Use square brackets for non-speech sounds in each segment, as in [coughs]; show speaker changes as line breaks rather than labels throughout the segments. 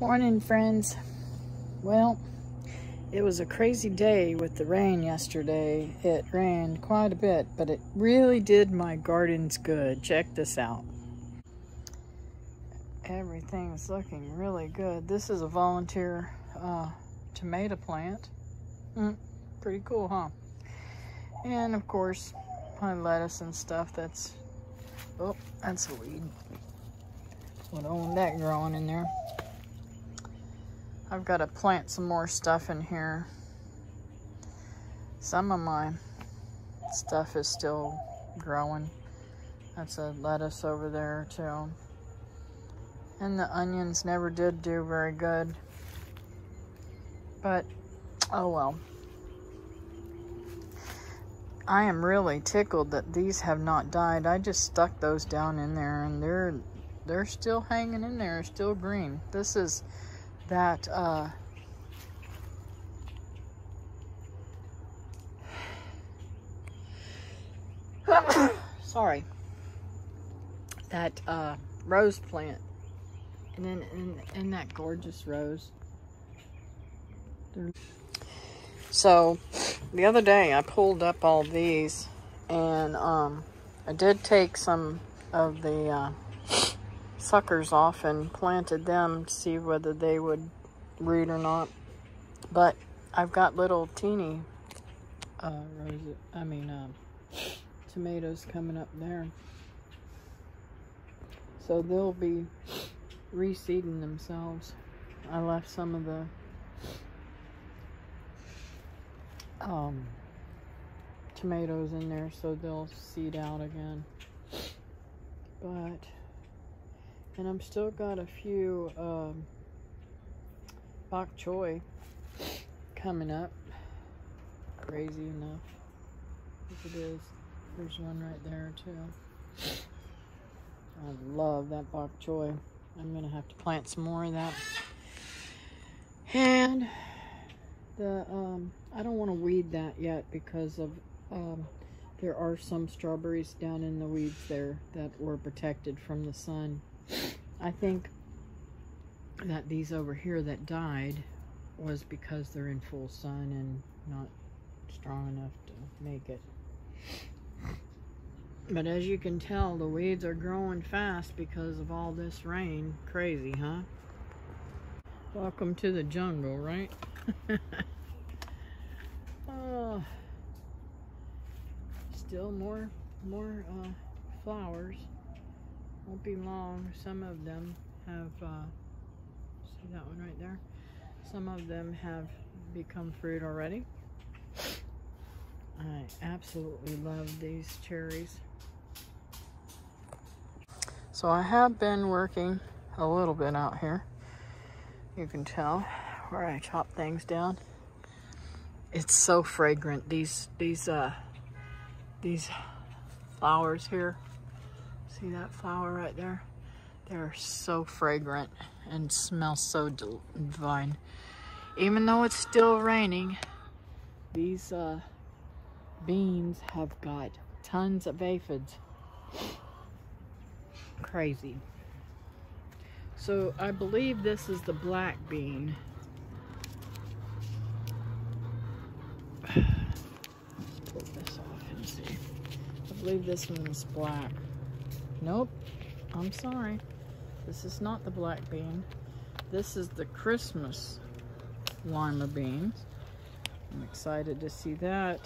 Morning, friends. Well, it was a crazy day with the rain yesterday. It rained quite a bit, but it really did my gardens good. Check this out. Everything's looking really good. This is a volunteer uh, tomato plant. Mm, pretty cool, huh? And of course, my lettuce and stuff. That's, oh, that's a weed. What on that growing in there? I've got to plant some more stuff in here. Some of my stuff is still growing. That's a lettuce over there too. And the onions never did do very good. But, oh well. I am really tickled that these have not died. I just stuck those down in there and they're they're still hanging in there, still green. This is that uh, [coughs] sorry that uh, rose plant. And then in that gorgeous rose. So the other day I pulled up all these and um, I did take some of the uh, suckers off and planted them to see whether they would root or not. But I've got little teeny uh, roses, I mean uh, tomatoes coming up there. So they'll be reseeding themselves. I left some of the um, tomatoes in there so they'll seed out again. But and I'm still got a few um, bok choy coming up. Crazy enough. As it is. There's one right there too. I love that bok choy. I'm gonna have to plant some more of that. And the um, I don't want to weed that yet because of um, there are some strawberries down in the weeds there that were protected from the sun. I think that these over here that died was because they're in full sun and not strong enough to make it. But as you can tell, the weeds are growing fast because of all this rain. Crazy, huh? Welcome to the jungle, right? [laughs] oh, still more, more uh, flowers. Won't be long. Some of them have, uh, see that one right there? Some of them have become fruit already. I absolutely love these cherries. So I have been working a little bit out here. You can tell where I chop things down. It's so fragrant. These these uh these flowers here See that flower right there? They're so fragrant and smell so divine. Even though it's still raining, these uh, beans have got tons of aphids. Crazy. So I believe this is the black bean. Let's [sighs] Pull this off and see. I believe this one is black. Nope, I'm sorry. This is not the black bean. This is the Christmas lima beans. I'm excited to see that.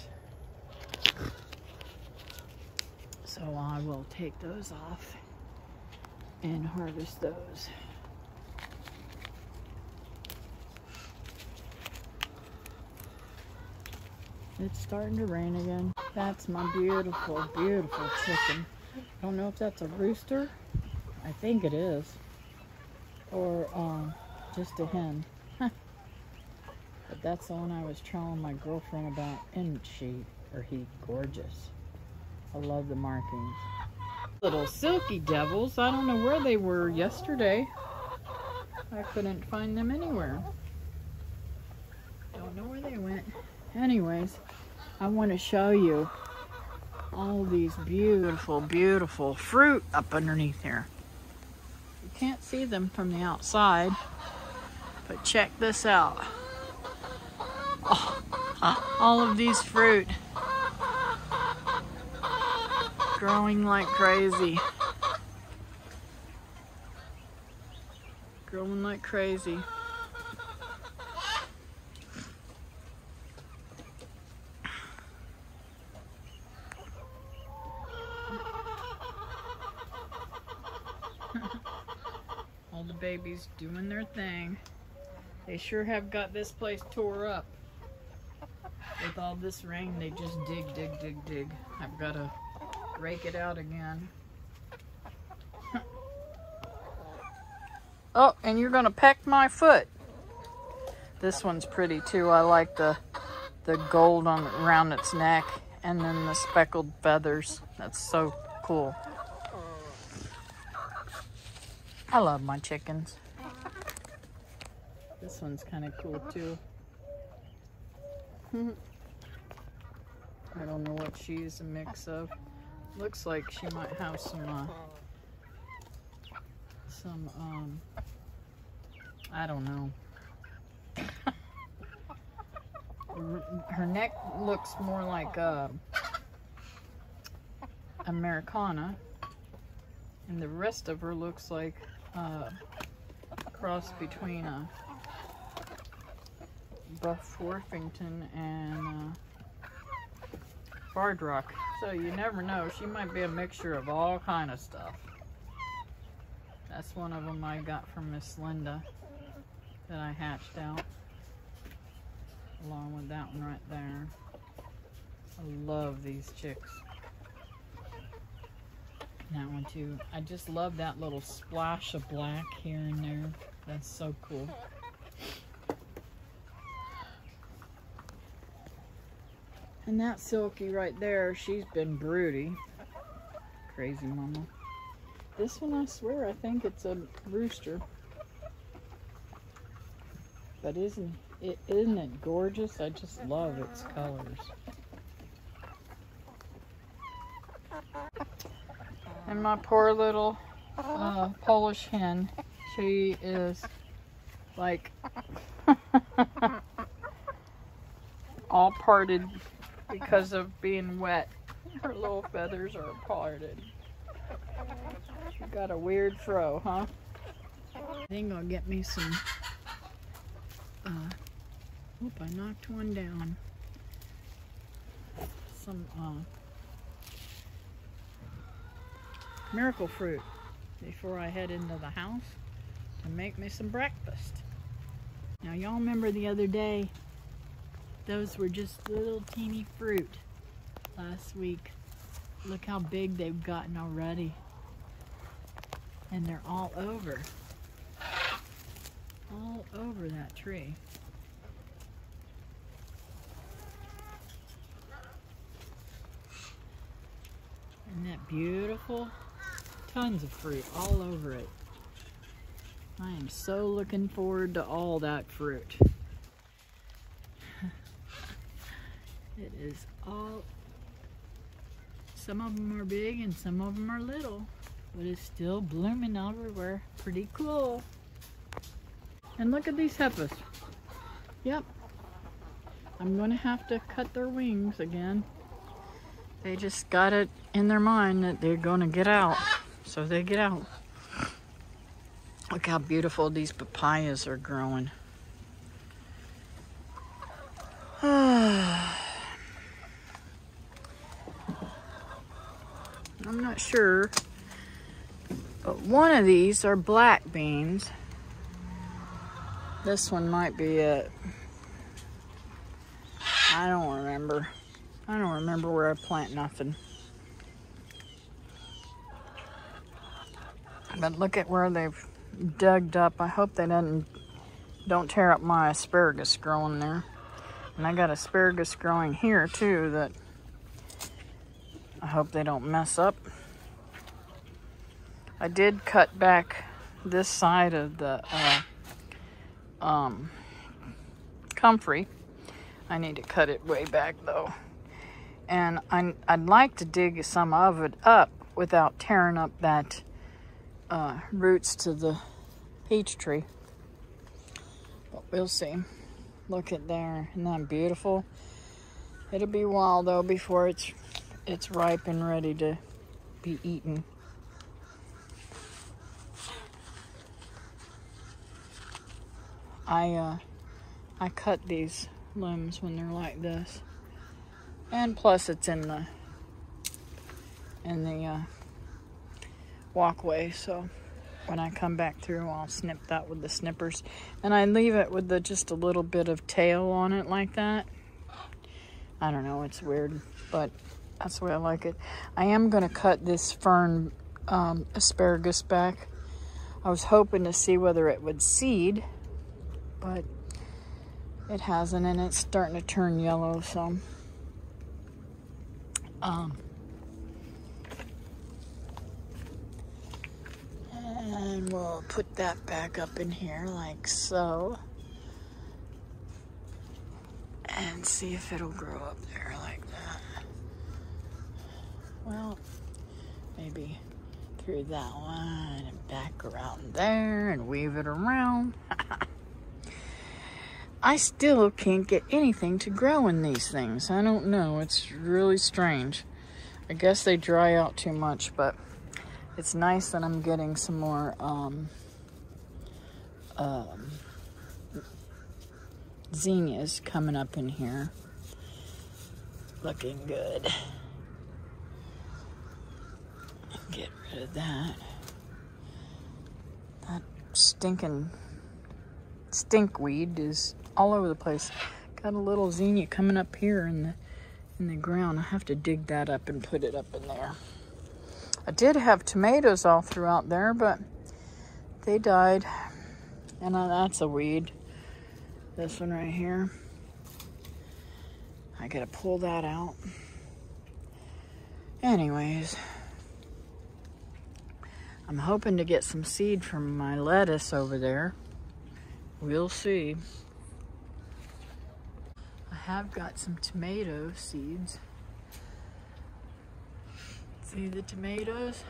So I will take those off and harvest those. It's starting to rain again. That's my beautiful, beautiful chicken. I don't know if that's a rooster. I think it is. Or um, just a hen. [laughs] but that's the one I was telling my girlfriend about. Isn't she, or he, gorgeous? I love the markings. Little silky devils. I don't know where they were yesterday. I couldn't find them anywhere. Don't know where they went. Anyways, I want to show you all these beautiful, beautiful fruit up underneath here. You can't see them from the outside, But check this out. Oh, all of these fruit growing like crazy. Growing like crazy. The babies doing their thing. They sure have got this place tore up. With all this rain, they just dig, dig, dig, dig. I've got to rake it out again. [laughs] oh, and you're going to peck my foot. This one's pretty too. I like the the gold on around its neck and then the speckled feathers. That's so cool. I love my chickens. This one's kind of cool too. [laughs] I don't know what she's a mix of. Looks like she might have some, uh, some, um, I don't know. Her neck looks more like, uh, Americana. And the rest of her looks like, uh, cross between a Buff Orpington and, uh, Barred Rock. So you never know. She might be a mixture of all kind of stuff. That's one of them I got from Miss Linda that I hatched out. Along with that one right there. I love these chicks. That one too. I just love that little splash of black here and there. That's so cool. And that Silkie right there, she's been broody. Crazy mama. This one, I swear, I think it's a rooster. But isn't it, isn't it gorgeous? I just love its colors. And my poor little uh, Polish hen, she is like [laughs] all parted because of being wet. Her little feathers are parted. She got a weird fro, huh? I think I'll get me some, uh, I knocked one down. Some, uh, miracle fruit before I head into the house to make me some breakfast. Now y'all remember the other day those were just little teeny fruit last week. Look how big they've gotten already. And they're all over. All over that tree. Isn't that beautiful? Tons of fruit all over it. I am so looking forward to all that fruit. [laughs] It is all, some of them are big and some of them are little, but it's still blooming everywhere. Pretty cool. And look at these heifers. Yep. I'm going to have to cut their wings again. They just got it in their mind that they're going to get out. So they get out. Look how beautiful these papayas are growing. [sighs] I'm not sure. But one of these are black beans. This one might be it. I don't remember. I don't remember where I plant nothing. But look at where they've dug up. I hope they didn't don't tear up my asparagus growing there. And I got asparagus growing here too that I hope they don't mess up. I did cut back this side of the uh, um, comfrey. I need to cut it way back though. And I, would like to dig some of it up without tearing up that uh, roots to the peach tree. But we'll see. Look at there. Isn't that beautiful? It'll be a while though before it's it's ripe and ready to be eaten. I uh, I cut these limbs when they're like this, and plus it's in the in the uh, walkway, so when I come back through, I'll snip that with the snippers, and I leave it with the just a little bit of tail on it like that. I don't know, it's weird, but that's the way I like it. I am gonna cut this fern um, asparagus back. I was hoping to see whether it would seed but it hasn't and it's starting to turn yellow so um, we'll put that back up in here like so and see if it'll grow up there like that well maybe through that one and back around there and weave it around [laughs] I still can't get anything to grow in these things. I don't know. It's really strange. I guess they dry out too much, but it's nice that I'm getting some more um, um, zinnias coming up in here. Looking good. Get rid of that. That stinking stinkweed is all over the place. Got a little zinnia coming up here in the in the ground. I have to dig that up and put it up in there. I did have tomatoes all throughout there, but they died. And uh, that's a weed. This one right here. I gotta pull that out. Anyways, I'm hoping to get some seed from my lettuce over there. We'll see I have got some tomato seeds. See the tomatoes?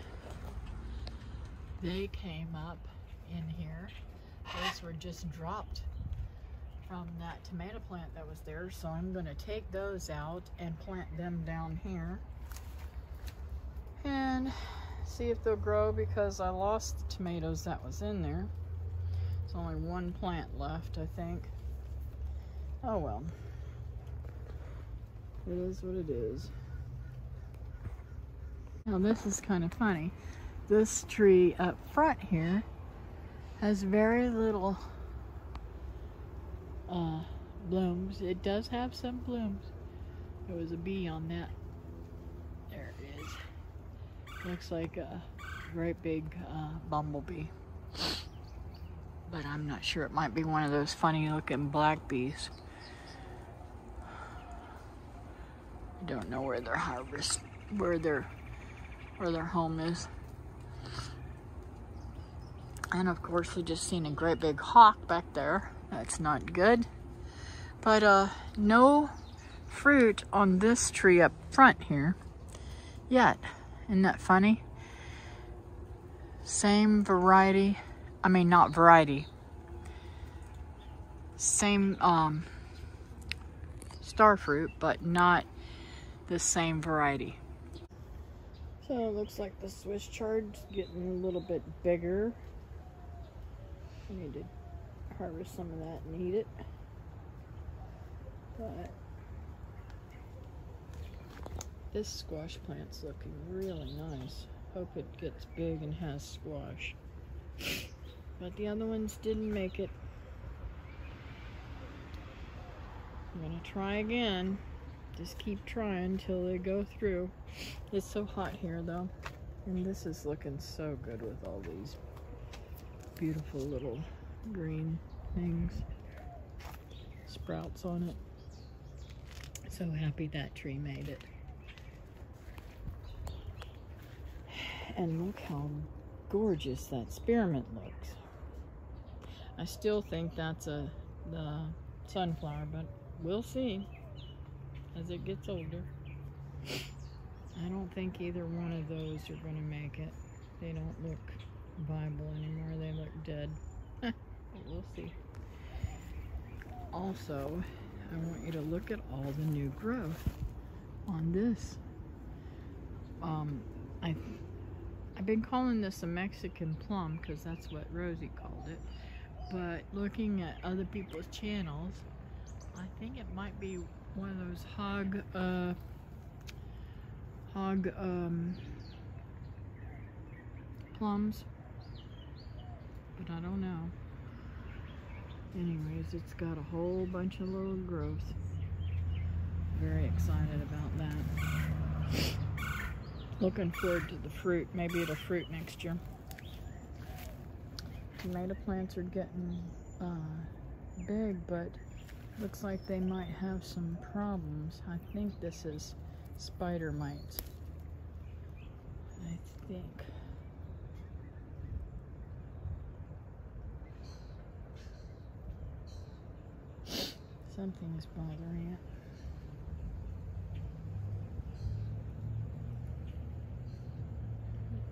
They came up in here. Those were just dropped from that tomato plant that was there. So I'm going to take those out and plant them down here. And see if they'll grow because I lost the tomatoes that was in there. There's only one plant left, I think. Oh well. It is what it is. Now this is kind of funny. This tree up front here has very little uh, blooms. It does have some blooms. There was a bee on that. There it is. Looks like a great big uh, bumblebee. But I'm not sure. It might be one of those funny looking black bees. I don't know where they're harvest, where their, where their home is. And of course, we just seen a great big hawk back there. That's not good. But uh, no fruit on this tree up front here yet. Isn't that funny? Same variety. I mean, not variety. Same um, star fruit, but not the same variety. So it looks like the Swiss chard's getting a little bit bigger. I need to harvest some of that and eat it. But this squash plant's looking really nice. Hope it gets big and has squash. But the other ones didn't make it. I'm gonna try again just keep trying until they go through. It's so hot here though. And this is looking so good with all these beautiful little green things. Sprouts on it. So happy that tree made it. And look how gorgeous that spearmint looks. I still think that's a the sunflower, but we'll see as it gets older. I don't think either one of those are going to make it. They don't look viable anymore. They look dead. [laughs] we'll see. also, I want you to look at all the new growth on this. Um, I, I've been calling this a Mexican plum because that's what Rosie called it. But looking at other people's channels, I think it might be one of those hog, uh, hog, um, plums. But I don't know. Anyways, it's got a whole bunch of little growth. Very excited about that. Looking forward to the fruit. Maybe it'll fruit next year. Tomato plants are getting uh, big, but looks like they might have some problems. I think this is spider mites. I think. Something's bothering it.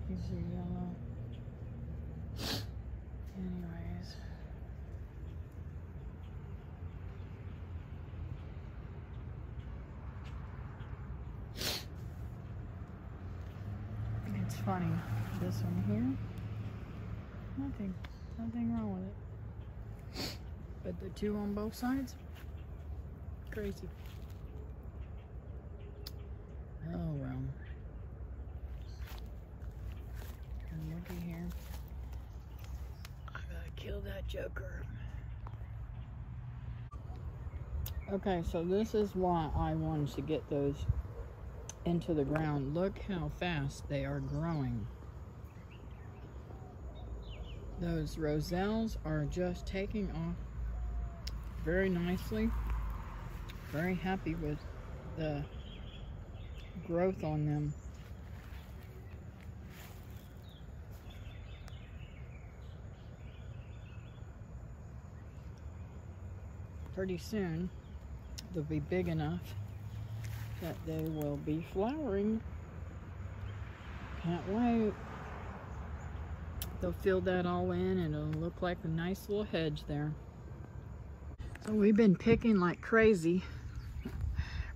These are yellow. Anyways. It's funny. This one here. Nothing. Nothing wrong with it. But the two on both sides, crazy. Oh well. And looky here. I gotta kill that joker. Okay, so this is why I wanted to get those into the ground. Look how fast they are growing. Those roselles are just taking off very nicely. Very happy with the growth on them. Pretty soon, they'll be big enough that they will be flowering. Can't wait. They'll fill that all in and it'll look like a nice little hedge there. So we've been picking like crazy.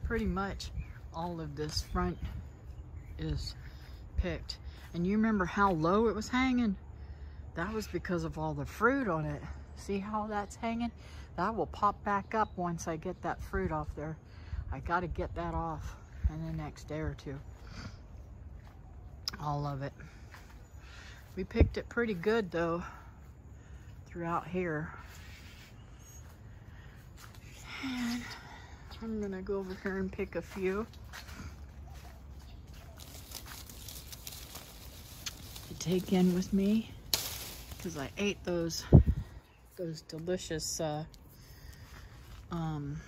Pretty much all of this front is picked. And you remember how low it was hanging? That was because of all the fruit on it. See how that's hanging? That will pop back up once I get that fruit off there. I got to get that off in the next day or two. All of it. We picked it pretty good though throughout here. And I'm gonna go over here and pick a few. To take in with me because I ate those those delicious uh, um,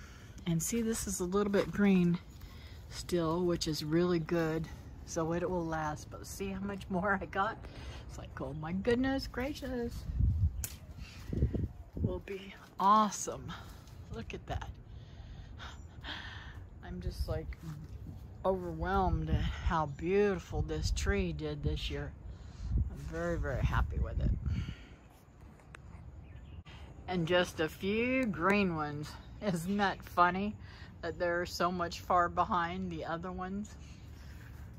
and see this is a little bit green still which is really good. So it will last but see how much more I got? It's like oh my goodness gracious. Will be awesome. Look at that. I'm just like overwhelmed at how beautiful this tree did this year. I'm very very happy with it. And just a few green ones [laughs] isn't that funny that they're so much far behind the other ones?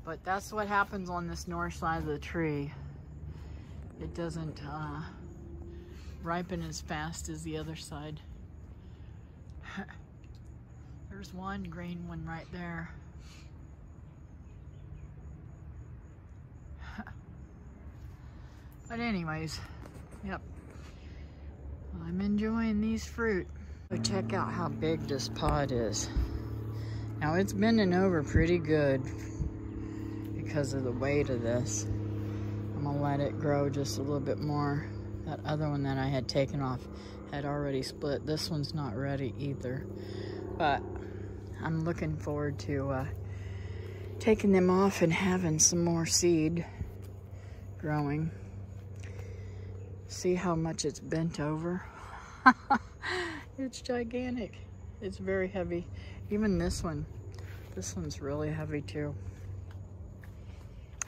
But that's what happens on this north side of the tree. It doesn't uh, ripen as fast as the other side. [laughs] There's one green one right there. [laughs] but anyways, yep. I'm enjoying these fruit. So check out how big this pod is. Now it's bending over pretty good because of the weight of this. I'm gonna let it grow just a little bit more. That other one that I had taken off had already split. This one's not ready either. But I'm looking forward to uh, taking them off and having some more seed growing. See how much it's bent over? [laughs] It's gigantic. It's very heavy. Even this one. This one's really heavy too.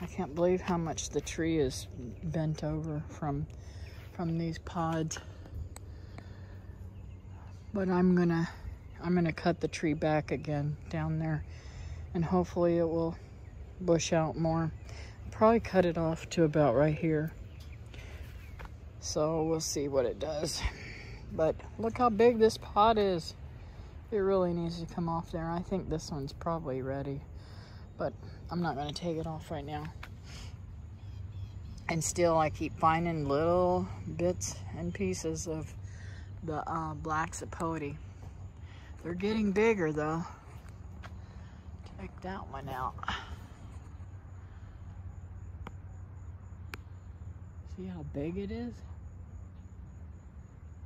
I can't believe how much the tree is bent over from from these pods. But I'm gonna, I'm gonna cut the tree back again down there and hopefully it will bush out more. Probably cut it off to about right here. So we'll see what it does. But look how big this pot is. It really needs to come off there. I think this one's probably ready. But I'm not going to take it off right now. And still, I keep finding little bits and pieces of the uh, black sapote. They're getting bigger, though. Check that one out. See how big it is?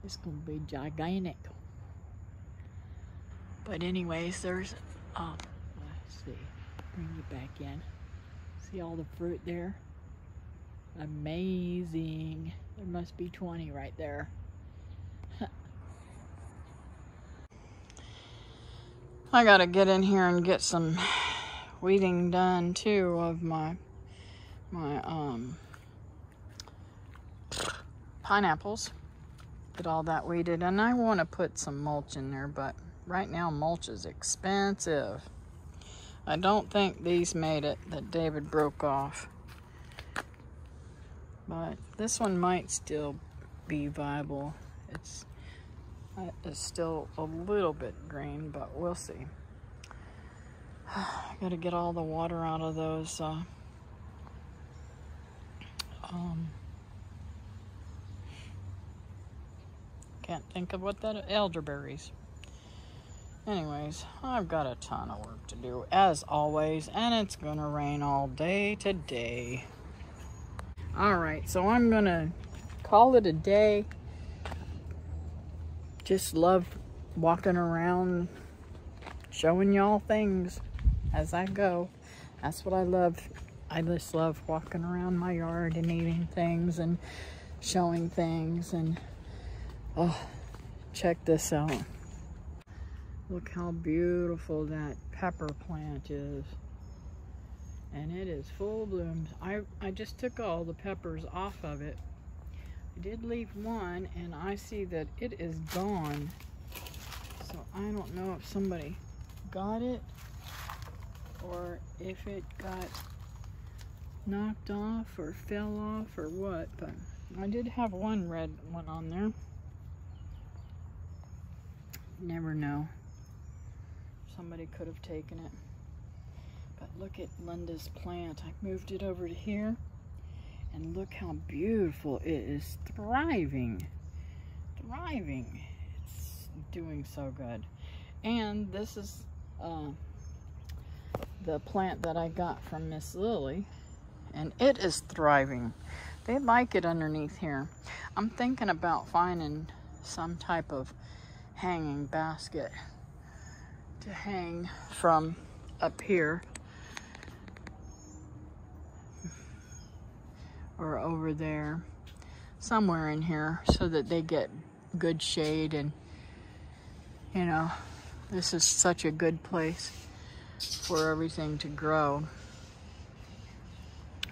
It's gonna be gigantic. But anyways, there's, um, let's see, bring it back in. See all the fruit there? Amazing. There must be 20 right there. [laughs] I gotta get in here and get some weeding done too of my my um pineapples all that weeded and I want to put some mulch in there but right now mulch is expensive. I don't think these made it that David broke off. But this one might still be viable. It's uh, it's still a little bit green but we'll see. [sighs] I gotta get all the water out of those uh, um, Can't think of what that elderberries. Anyways, I've got a ton of work to do as always, and it's gonna rain all day today. All right, so I'm gonna call it a day. Just love walking around, showing y'all things as I go. That's what I love. I just love walking around my yard and eating things and showing things and Oh, check this out. Look how beautiful that pepper plant is. And it is full blooms. I, I just took all the peppers off of it. I did leave one and I see that it is gone. So I don't know if somebody got it or if it got knocked off or fell off or what, but I did have one red one on there never know. Somebody could have taken it. But look at Linda's plant. I moved it over to here. And look how beautiful it is thriving. Thriving. It's doing so good. And this is uh, the plant that I got from Miss Lily. And it is thriving. They like it underneath here. I'm thinking about finding some type of hanging basket to hang from up here. Or over there. Somewhere in here so that they get good shade and you know this is such a good place for everything to grow.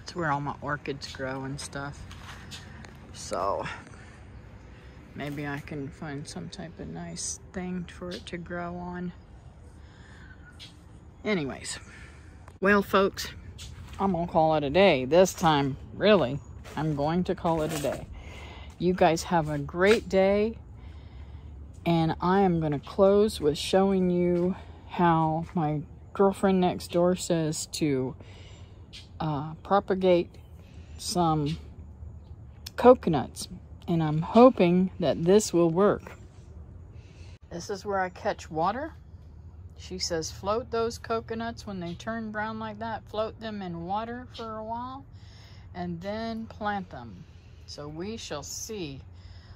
It's where all my orchids grow and stuff. So Maybe I can find some type of nice thing for it to grow on. Anyways, well folks, I'm gonna call it a day. This time, really, I'm going to call it a day. You guys have a great day. And I am gonna close with showing you how my girlfriend next door says to uh, propagate some coconuts and I'm hoping that this will work. This is where I catch water. She says float those coconuts when they turn brown like that. Float them in water for a while and then plant them. So we shall see.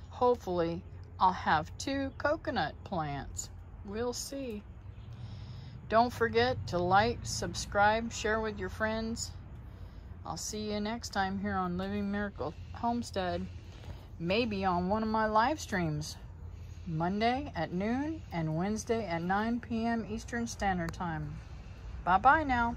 Hopefully I'll have two coconut plants. We'll see. Don't forget to like, subscribe, share with your friends. I'll see you next time here on Living Miracle Homestead maybe on one of my live streams. Monday at noon and Wednesday at 9 p.m. Eastern Standard Time. Bye-bye now.